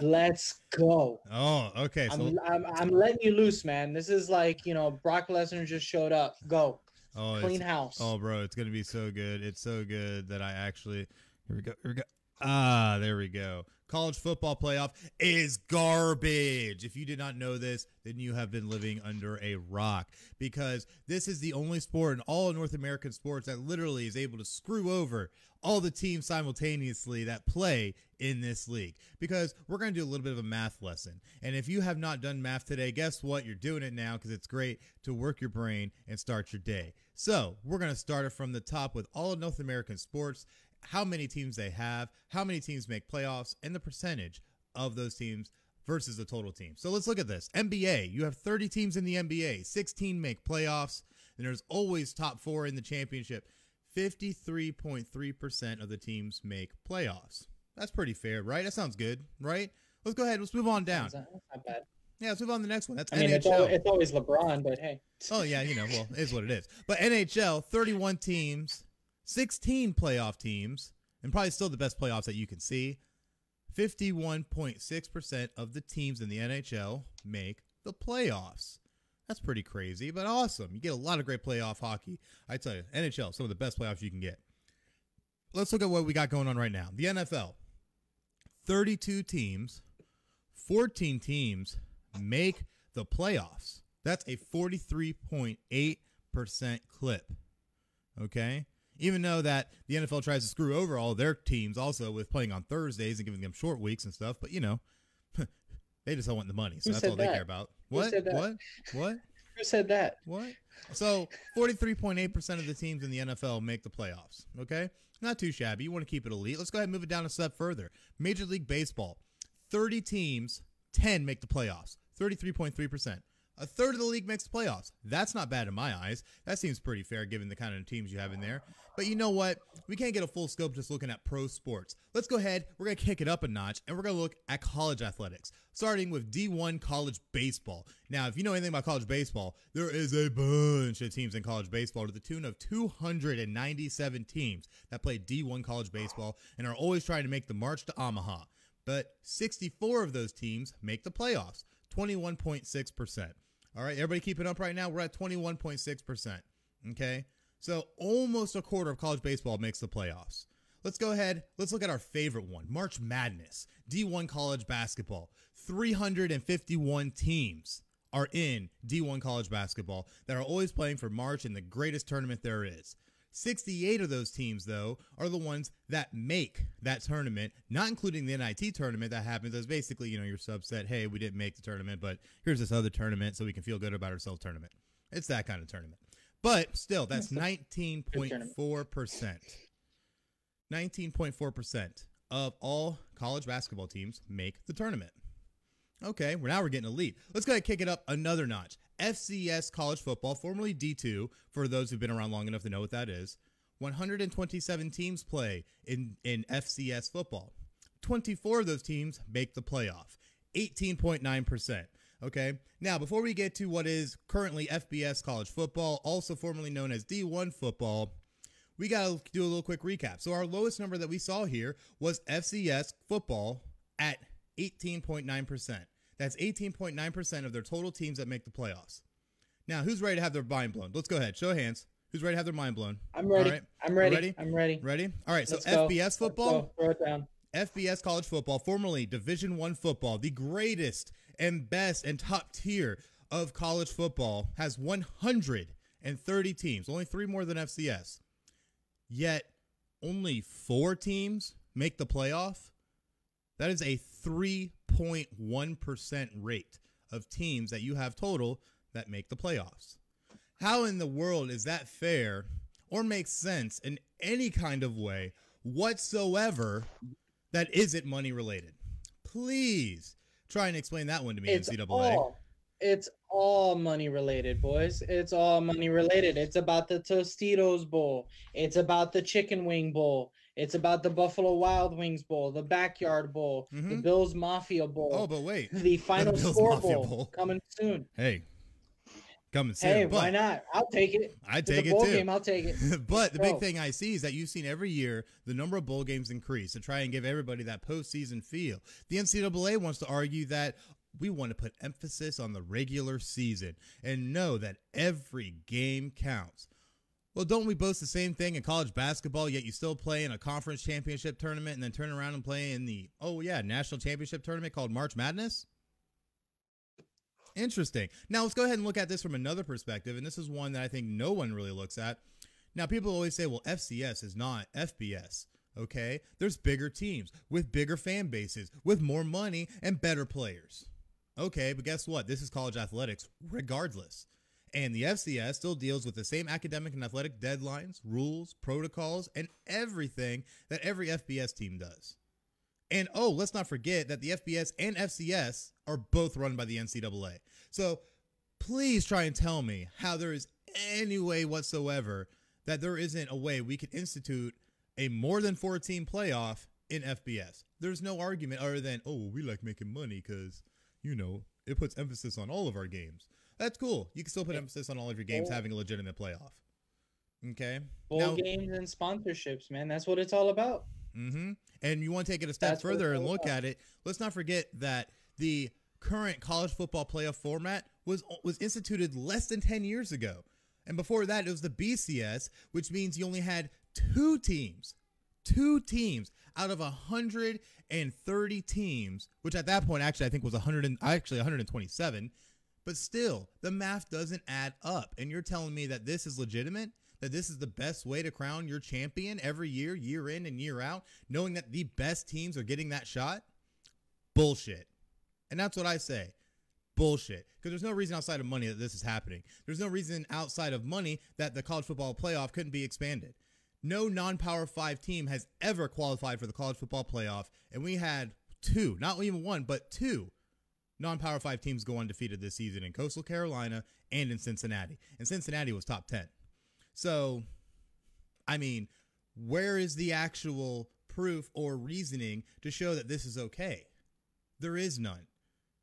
Let's go. Oh, okay. So I'm, I'm, I'm letting you loose, man. This is like, you know, Brock Lesnar just showed up. Go. oh, Clean house. Oh, bro, it's gonna be so good. It's so good that I actually. Here we go. Here we go. Ah, there we go. College football playoff is garbage. If you did not know this, then you have been living under a rock because this is the only sport in all North American sports that literally is able to screw over all the teams simultaneously that play in this league. Because we're going to do a little bit of a math lesson. And if you have not done math today, guess what? You're doing it now because it's great to work your brain and start your day. So we're going to start it from the top with all of North American sports how many teams they have, how many teams make playoffs, and the percentage of those teams versus the total team. So let's look at this. NBA, you have 30 teams in the NBA, 16 make playoffs, and there's always top four in the championship. 53.3% of the teams make playoffs. That's pretty fair, right? That sounds good, right? Let's go ahead. Let's move on down. That's not, bad. Yeah, let's move on to the next one. That's I mean, NHL. it's, al- it's always LeBron, but hey. Oh yeah, you know, well, it is what it is. But NHL, 31 teams, 16 playoff teams, and probably still the best playoffs that you can see. 51.6% of the teams in the NHL make the playoffs. That's pretty crazy, but awesome. You get a lot of great playoff hockey. I tell you, NHL, some of the best playoffs you can get. Let's look at what we got going on right now. The NFL, 32 teams, 14 teams make the playoffs. That's a 43.8% clip. Okay? Even though that the NFL tries to screw over all their teams also with playing on Thursdays and giving them short weeks and stuff, but you know, they just don't want the money. So Who that's all they care about. What? What? What? Who said that? What? So 43.8% of the teams in the NFL make the playoffs. Okay? Not too shabby. You want to keep it elite. Let's go ahead and move it down a step further. Major League Baseball. 30 teams, 10 make the playoffs. 33.3%. A third of the league makes the playoffs. That's not bad in my eyes. That seems pretty fair given the kind of teams you have in there. But you know what? We can't get a full scope just looking at pro sports. Let's go ahead. We're going to kick it up a notch and we're going to look at college athletics, starting with D1 college baseball. Now, if you know anything about college baseball, there is a bunch of teams in college baseball to the tune of 297 teams that play D1 college baseball and are always trying to make the march to Omaha. But 64 of those teams make the playoffs, 21.6%. All right, everybody keeping up right now? We're at 21.6%. Okay. So almost a quarter of college baseball makes the playoffs. Let's go ahead. Let's look at our favorite one March Madness, D1 college basketball. 351 teams are in D1 college basketball that are always playing for March in the greatest tournament there is. 68 of those teams, though, are the ones that make that tournament, not including the NIT tournament that happens as basically, you know, your subset, hey, we didn't make the tournament, but here's this other tournament so we can feel good about ourselves tournament. It's that kind of tournament. But still, that's 19.4%. 19.4% of all college basketball teams make the tournament. Okay, well now we're getting elite. Let's go ahead and kick it up another notch. FCS college football, formerly D2, for those who've been around long enough to know what that is. 127 teams play in, in FCS football. 24 of those teams make the playoff. 18.9%. Okay, now before we get to what is currently FBS college football, also formerly known as D1 football, we got to do a little quick recap. So, our lowest number that we saw here was FCS football at 18.9%. That's 18.9% of their total teams that make the playoffs. Now, who's ready to have their mind blown? Let's go ahead. Show of hands. Who's ready to have their mind blown? I'm ready. Right. I'm ready. Ready? I'm ready. Ready? All right. So, Let's go. FBS football, go. Throw it down. FBS college football, formerly Division One football, the greatest and best and top tier of college football, has 130 teams, only three more than FCS. Yet only four teams make the playoff. That is a 3.1% rate of teams that you have total that make the playoffs. How in the world is that fair or makes sense in any kind of way whatsoever that isn't money related? Please try and explain that one to me, It's NCAA. all. It's all money related, boys. It's all money related. It's about the Tostitos Bowl. It's about the Chicken Wing Bowl. It's about the Buffalo Wild Wings Bowl, the Backyard Bowl, the Mhm. Bills Mafia Bowl, Oh, but wait. the Final Bills Score Bowl, Bowl. coming soon. Hey, coming soon. Hey, but why not? I'll take it. I take it bowl too. game. I'll take it. but the big thing I see is that you've seen every year the number of bowl games increase to try and give everybody that postseason feel. The NCAA wants to argue that we want to put emphasis on the regular season and know that every game counts. Well, don't we boast the same thing in college basketball, yet you still play in a conference championship tournament and then turn around and play in the, oh, yeah, national championship tournament called March Madness? Interesting. Now, let's go ahead and look at this from another perspective, and this is one that I think no one really looks at. Now, people always say, well, FCS is not FBS. Okay. There's bigger teams with bigger fan bases, with more money and better players. Okay. But guess what? This is college athletics, regardless. And the FCS still deals with the same academic and athletic deadlines, rules, protocols, and everything that every FBS team does. And oh, let's not forget that the FBS and FCS are both run by the NCAA. So please try and tell me how there is any way whatsoever that there isn't a way we could institute a more than 14 playoff in FBS. There's no argument other than, oh, we like making money because, you know, it puts emphasis on all of our games. That's cool. You can still put emphasis on all of your games having a legitimate playoff. Okay. Bowl Now- games and sponsorships, man. That's what it's all about. Mm-hmm. And you want to take it a step That's further and look about. at it. Let's not forget that the current college football playoff format was was instituted less than 10 years ago. And before that, it was the BCS, which means you only had two teams, two teams out of 130 teams, which at that point actually I think was 100 and, actually 127. But still, the math doesn't add up. And you're telling me that this is legitimate? That this is the best way to crown your champion every year, year in and year out, knowing that the best teams are getting that shot? Bullshit. And that's what I say. Bullshit. Because there's no reason outside of money that this is happening. There's no reason outside of money that the college football playoff couldn't be expanded. No non power five team has ever qualified for the college football playoff. And we had two, not even one, but two non power five teams go undefeated this season in Coastal Carolina and in Cincinnati. And Cincinnati was top 10. So, I mean, where is the actual proof or reasoning to show that this is okay? There is none.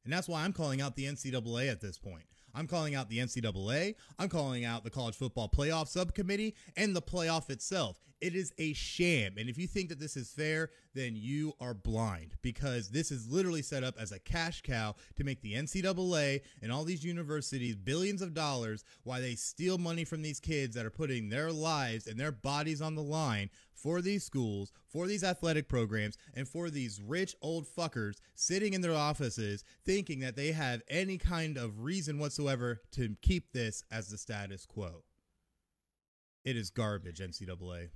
And that's why I'm calling out the NCAA at this point. I'm calling out the NCAA. I'm calling out the College Football Playoff Subcommittee and the playoff itself. It is a sham. And if you think that this is fair, then you are blind because this is literally set up as a cash cow to make the NCAA and all these universities billions of dollars while they steal money from these kids that are putting their lives and their bodies on the line for these schools, for these athletic programs, and for these rich old fuckers sitting in their offices thinking that they have any kind of reason whatsoever to keep this as the status quo. It is garbage, NCAA.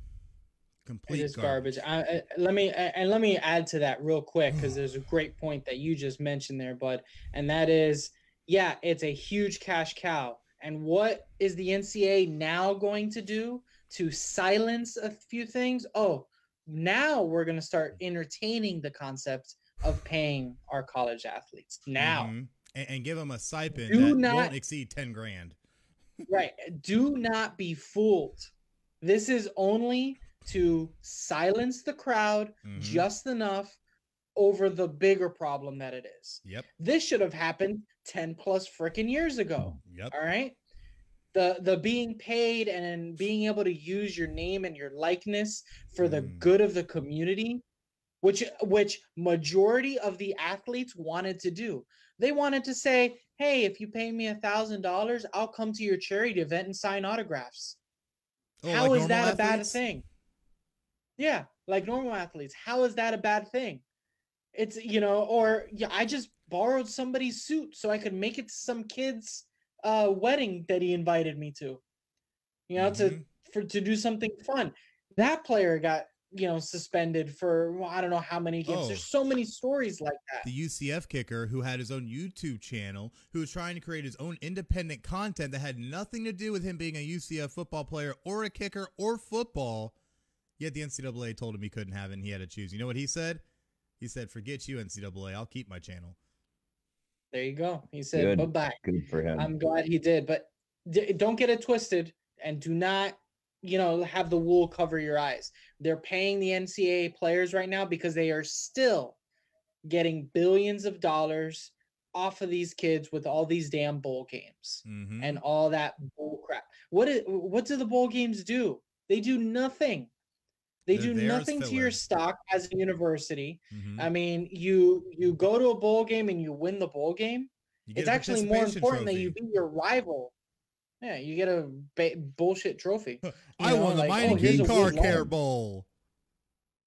Complete It is garbage. I, I, let me and let me add to that real quick because there's a great point that you just mentioned there, bud, and that is, yeah, it's a huge cash cow. And what is the NCAA now going to do to silence a few things? Oh, now we're going to start entertaining the concept of paying our college athletes. Now, Mhm. And, and give them a stipend Do that not- won't exceed 10 grand. right? Do not be fooled. This is only to silence the crowd Mhm. just enough over the bigger problem that it is. Yep. This should have happened 10 plus freaking years ago. Yep. All right. The the being paid and being able to use your name and your likeness for the Mm. good of the community, which which majority of the athletes wanted to do. They wanted to say, hey, if you pay me a thousand dollars, I'll come to your charity event and sign autographs. Oh, How like is that a bad thing? Yeah, like normal athletes. How is that a bad thing? It's you know, or yeah, I just borrowed somebody's suit so I could make it to some kid's uh wedding that he invited me to. You know, to Mhm. for to do something fun. That player got you know suspended for well, I don't know how many games. Oh. There's so many stories like that. the UCF kicker who had his own YouTube channel, who was trying to create his own independent content that had nothing to do with him being a UCF football player or a kicker or football. Yet the NCAA told him he couldn't have it and he had to choose. You know what he said? He said, Forget you, NCAA. I'll keep my channel. There you go. He said Good. bye bye. Good for him. I'm glad he did, but d- don't get it twisted and do not, you know, have the wool cover your eyes. They're paying the NCAA players right now because they are still getting billions of dollars off of these kids with all these damn bowl games Mhm. and all that bull crap. What is, what do the bowl games do? They do nothing. They They're do nothing to your stock as a university. Mhm. I mean, you you go to a bowl game and you win the bowl game. It's actually more important that you trophy. beat your rival. Yeah, you get a ba- bullshit trophy. I know, won the like, Mighty oh, here's Key a Car Care. Bowl.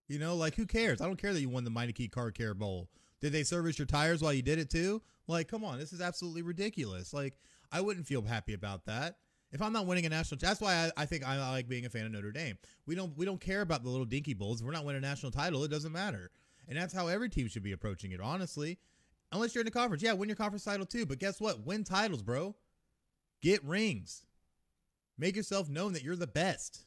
You know, like who cares? I don't care that you won the Mighty Key Car Care Bowl. Did they service your tires while you did it too? Like, come on, this is absolutely ridiculous. Like, I wouldn't feel happy about that. If I'm not winning a national, that's why I, I think I like being a fan of Notre Dame. We don't we don't care about the little dinky bowls. We're not winning a national title, it doesn't matter. And that's how every team should be approaching it, honestly. Unless you're in the conference, yeah, win your conference title too. But guess what? Win titles, bro. Get rings. Make yourself known that you're the best.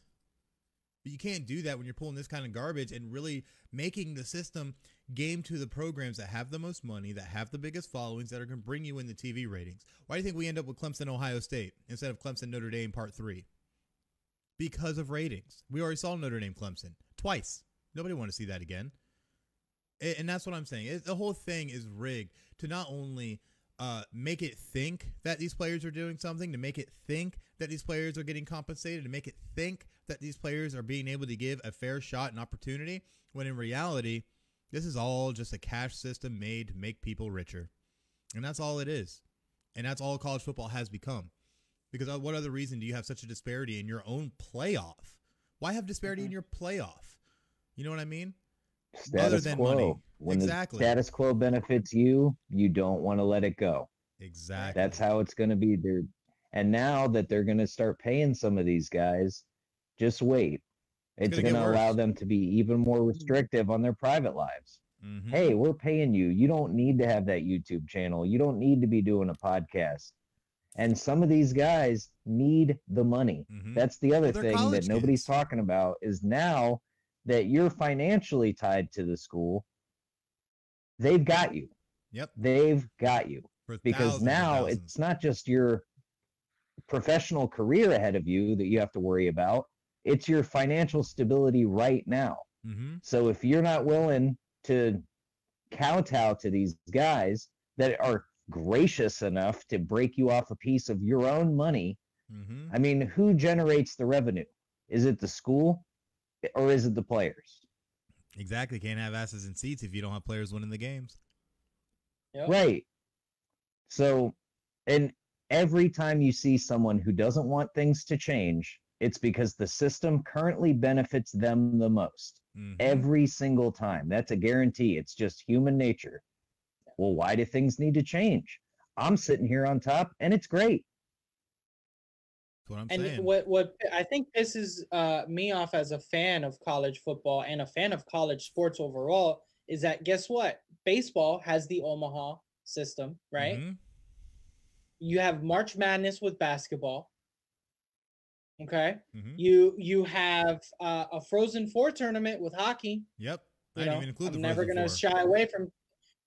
But you can't do that when you're pulling this kind of garbage and really making the system game to the programs that have the most money, that have the biggest followings, that are going to bring you in the TV ratings. Why do you think we end up with Clemson, Ohio State instead of Clemson, Notre Dame, part three? Because of ratings. We already saw Notre Dame, Clemson twice. Nobody want to see that again. And that's what I'm saying. The whole thing is rigged to not only uh, make it think that these players are doing something, to make it think that these players are getting compensated, to make it think that these players are being able to give a fair shot and opportunity, when in reality, this is all just a cash system made to make people richer. And that's all it is. And that's all college football has become. Because uh, what other reason do you have such a disparity in your own playoff? Why have disparity in your playoff? You know what I mean? Status than quo. money. When Exactly. the status quo benefits you, you don't want to let it go. Exactly. That's how it's going to be. There, and now that they're going to start paying some of these guys, just wait. It's gonna going to allow them to be even more restrictive on their private lives. Mhm. Hey, we're paying you. You don't need to have that YouTube channel. You don't need to be doing a podcast. And some of these guys need the money. Mhm. That's the other they're thing college that nobody's kids. talking about is now that you're financially tied to the school, they've got you. Yep. They've got you For because now it's not just your professional career ahead of you that you have to worry about. It's your financial stability right now. Mhm. So if you're not willing to kowtow to these guys that are gracious enough to break you off a piece of your own money, Mhm. I mean, who generates the revenue? Is it the school or is it the players? Exactly. Can't have asses in seats if you don't have players winning the games. Yep. Right. So, and every time you see someone who doesn't want things to change, it's because the system currently benefits them the most. Mhm. Every single time. That's a guarantee. It's just human nature. Well, why do things need to change? I'm sitting here on top and it's great. What I'm And saying. what what I think pisses uh, me off as a fan of college football and a fan of college sports overall is that guess what? Baseball has the Omaha system, right? Mhm. You have March Madness with basketball. Okay, Mhm. you you have uh, a Frozen Four tournament with hockey. Yep. I You didn't know, even include I'm the never gonna shy away from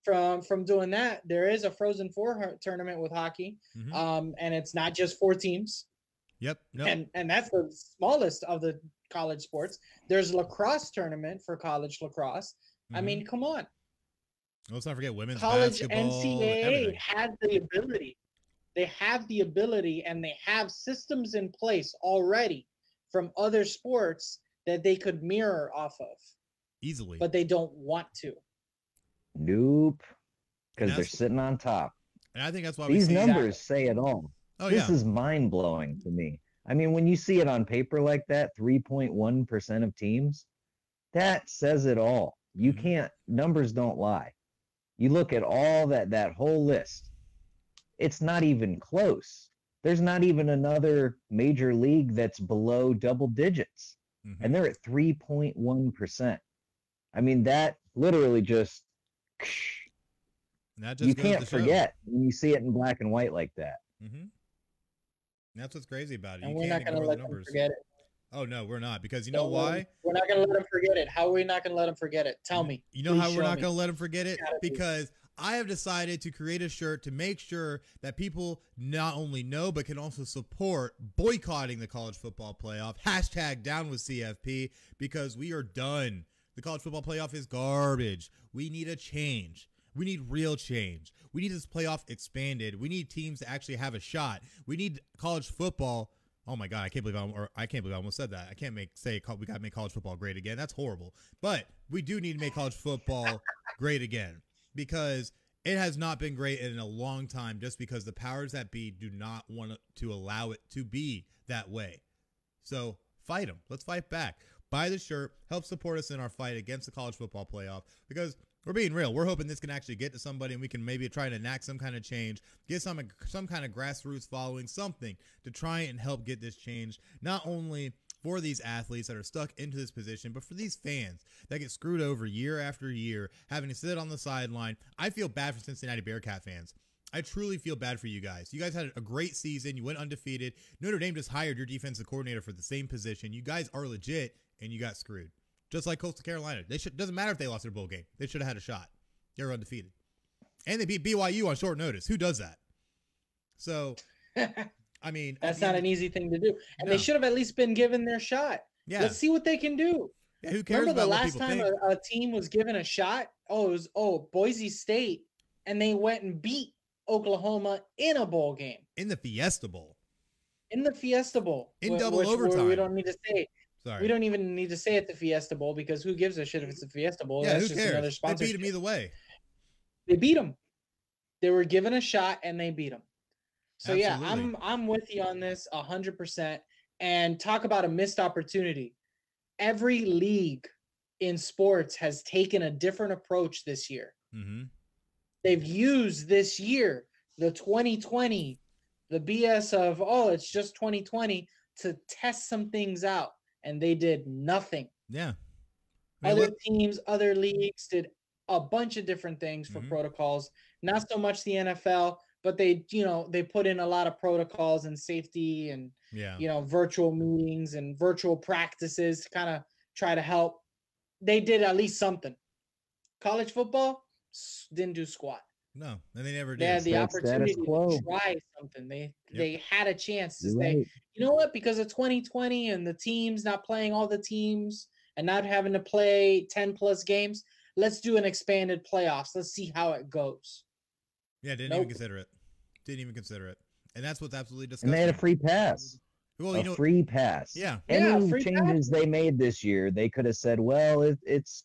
from from doing that. There is a Frozen Four tournament with hockey, Mhm. um, and it's not just four teams. Yep. No. and and that's the smallest of the college sports. There's lacrosse tournament for college lacrosse. I Mhm. mean, come on, let's not forget women's college basketball. NCAA everything. has the ability. They have the ability, and they have systems in place already from other sports that they could mirror off of, Easily. but they don't want to. Nope. Because they're sitting on top. and I think that's why These we see. numbers say it all. Oh this yeah. is mind blowing to me. I mean, when you see it on paper like that, 3.1% of teams, that says it all. You Mhm. can't, numbers don't lie. You look at all that, that whole list, it's not even close. There's not even another major league that's below double digits, Mhm. and they're at 3.1%. I mean, that literally just, that just you can't forget when you see it in black and white like that. Mhm. That's what's crazy about it. And you we're can't not going to ignore let the them numbers. forget it. Oh no, we're not because you know Don't let 'em- why? We're not going to let them forget it. How are we not going to let them forget it? Tell me. You know Please how we're not going to let them forget it because I have decided to create a shirt to make sure that people not only know but can also support boycotting the college football playoff. Hashtag down with CFP because we are done. The college football playoff is garbage. We need a change. We need real change. We need this playoff expanded. We need teams to actually have a shot. We need college football. Oh my god, I can't believe I or I can't believe I almost said that. I can't make say we got to make college football great again. That's horrible. But we do need to make college football great again because it has not been great in a long time just because the powers that be do not want to allow it to be that way. So fight them. Let's fight back. Buy the shirt. Help support us in our fight against the college football playoff because we're being real. We're hoping this can actually get to somebody and we can maybe try to enact some kind of change, get some some kind of grassroots following, something to try and help get this change. Not only for these athletes that are stuck into this position, but for these fans that get screwed over year after year, having to sit on the sideline. I feel bad for Cincinnati Bearcat fans. I truly feel bad for you guys. You guys had a great season. You went undefeated. Notre Dame just hired your defensive coordinator for the same position. You guys are legit, and you got screwed. Just like Coastal Carolina. They should doesn't matter if they lost their bowl game. They should have had a shot. They're undefeated. And they beat BYU on short notice. Who does that? So I mean, that's I mean, not an easy thing to do, and no. they should have at least been given their shot. Yeah, let's see what they can do. Yeah, who cares? Remember the last time a, a, team was given a shot? Oh, it was oh Boise State, and they went and beat Oklahoma in a bowl game in the Fiesta Bowl. In the Fiesta Bowl, in which, double which, overtime. We don't need to say. Sorry. We don't even need to say it the Fiesta Bowl because who gives a shit if it's the Fiesta Bowl? Yeah, That's who just cares? another They beat him either way. They beat them. They were given a shot and they beat them. So Absolutely. yeah, I'm I'm with you on this hundred percent. And talk about a missed opportunity. Every league in sports has taken a different approach this year. Mm-hmm. They've used this year the 2020, the BS of oh it's just 2020 to test some things out, and they did nothing. Yeah. I mean, other teams, other leagues did a bunch of different things for Mhm. protocols. Not so much the NFL, but they, you know, they put in a lot of protocols and safety and yeah. you know virtual meetings and virtual practices to kind of try to help. They did at least something. College football didn't do squat. No, and they never did. They had the That's opportunity to try something. They Yep. they had a chance to You're say, right. you know what? Because of 2020 and the teams not playing all the teams and not having to play 10 plus games, let's do an expanded playoffs. Let's see how it goes. yeah, didn't Nope. even consider it. Didn't even consider it. And that's what's absolutely And disgusting. they had a free pass. well, a you know, free pass. yeah, Yeah, Any free changes they made this year, they could have said, well, it, it's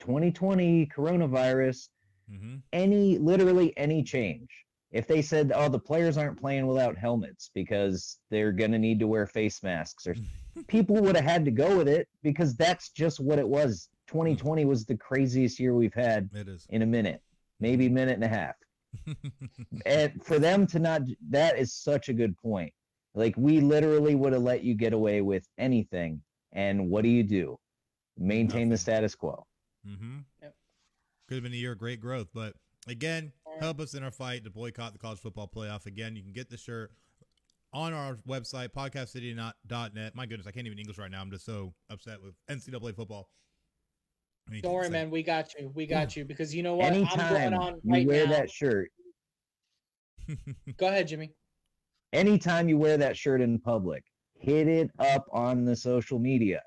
2020 coronavirus. Mm-hmm. Any, literally any change. If they said, oh, the players aren't playing without helmets because they're going to need to wear face masks, or people would have had to go with it because that's just what it was. 2020 was the craziest year we've had it is. in a minute, maybe minute and a half. and for them to not that is such a good point like we literally would have let you get away with anything and what do you do maintain the status quo mm-hmm. Yep. Could have been a year of great growth, but again, help us in our fight to boycott the college football playoff. Again, you can get the shirt on our website, podcastcity.net. My goodness, I can't even English right now. I'm just so upset with NCAA football. I mean, Don't worry, man. We got you. We got you because you know what? I'm anytime going on you wear now. that shirt Go ahead, Jimmie. anytime you wear that shirt in public hit it up on the social media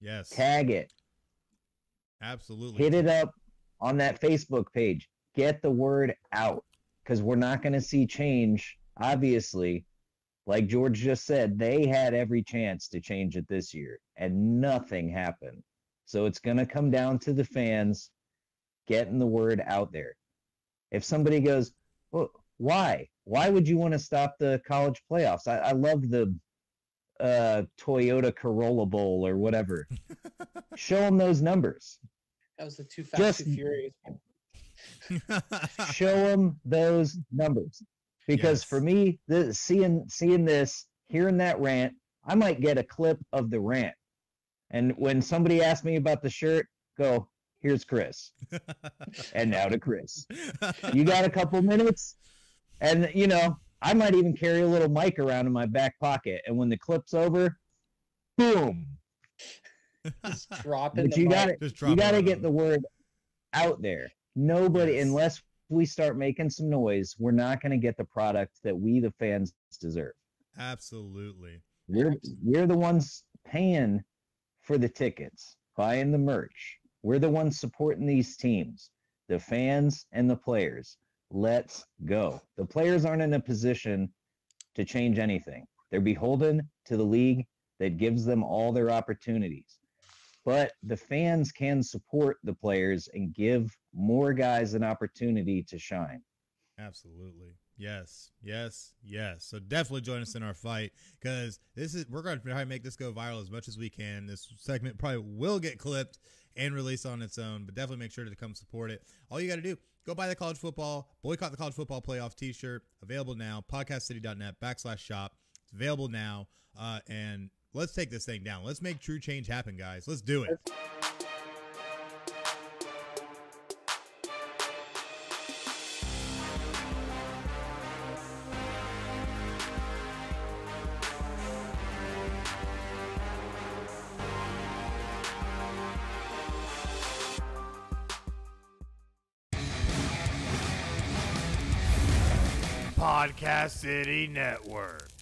yes, tag it absolutely. hit it up on that Facebook page. Get the word out because we're not going to see change. Obviously, like George just said, they had every chance to change it this year and nothing happened. So it's going to come down to the fans getting the word out there. If somebody goes, well, why? Why would you want to stop the college playoffs? I, I love the uh, Toyota Corolla Bowl or whatever. Show them those numbers. That was the too fast, Just- too furious. show them those numbers. Because Yes. for me the seeing seeing this hearing that rant i might get a clip of the rant. And when somebody asks me about the shirt go here's chris. And now to chris. You got a couple minutes? And you know i might even carry a little mic around in my back pocket. And when the clip's over boom Just dropping but you got to you got to get the word out there. Nobody, Yes. unless we start making some noise, we're not going to get the product that we, the fans, deserve. Absolutely. We're we're the ones paying for the tickets, buying the merch. We're the ones supporting these teams. the fans and the players. Let's go. The players aren't in a position to change anything. They're beholden to the league that gives them all their opportunities. But the fans can support the players and give more guys an opportunity to shine. Absolutely. Yes, yes, yes. So definitely join us in our fight because this is we're going to try to make this go viral as much as we can. This segment probably will get clipped and released on its own, but definitely make sure to come support it. All you got to do, go buy the college football boycott the college football playoff T-shirt. Available now. Podcastcity.net backslash shop. It's available now. Uh, and let's take this thing down. Let's make true change happen, guys. Let's do it. Podcast City Network.